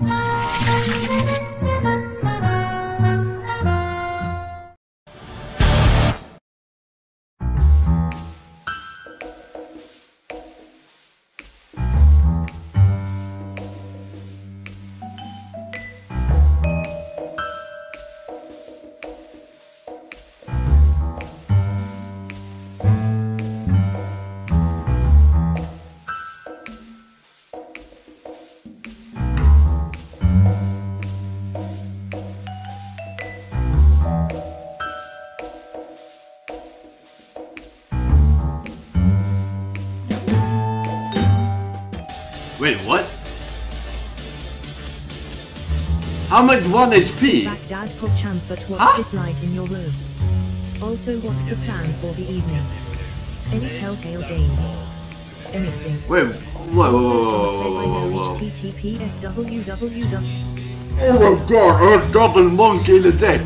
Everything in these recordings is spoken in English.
Bye. Wait, what? I'm at 1 HP! Baghdad PogChamp, but what's Huh? this light in your room? Also, what's the plan for the evening? Any telltale games? Anything? Wait, whoa, whoa, whoa, whoa, whoa, whoa, whoa. HTTPS www. Oh my god, a double monkey in a deck!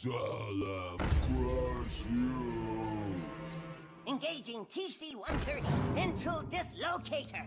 Crush you. Engaging TC-130 into dislocator.